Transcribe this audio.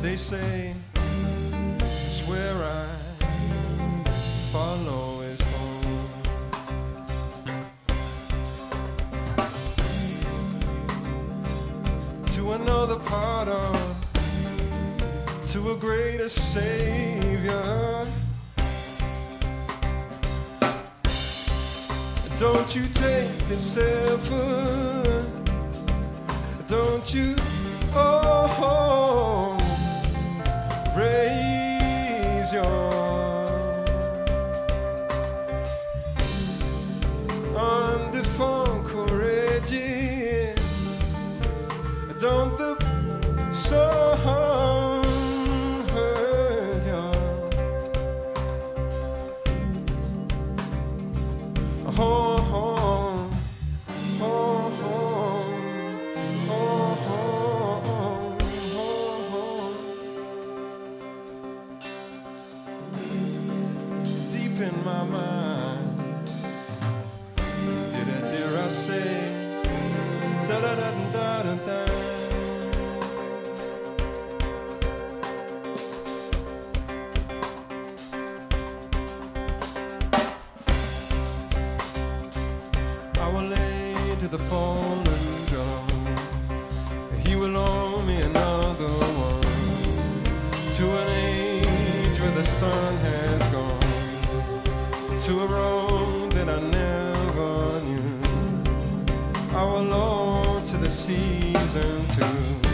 They say it's where I follow is home. To another part of, to a greater savior. Don't you take this effort. Don't you, oh, raise your undefined courage. Don't the Deep in my mind, did I dare I say, da da da da da da. I will lay to the fallen drum. He will owe me another one. To an age where the sun has. To a road that I never knew. Will owe to the season too.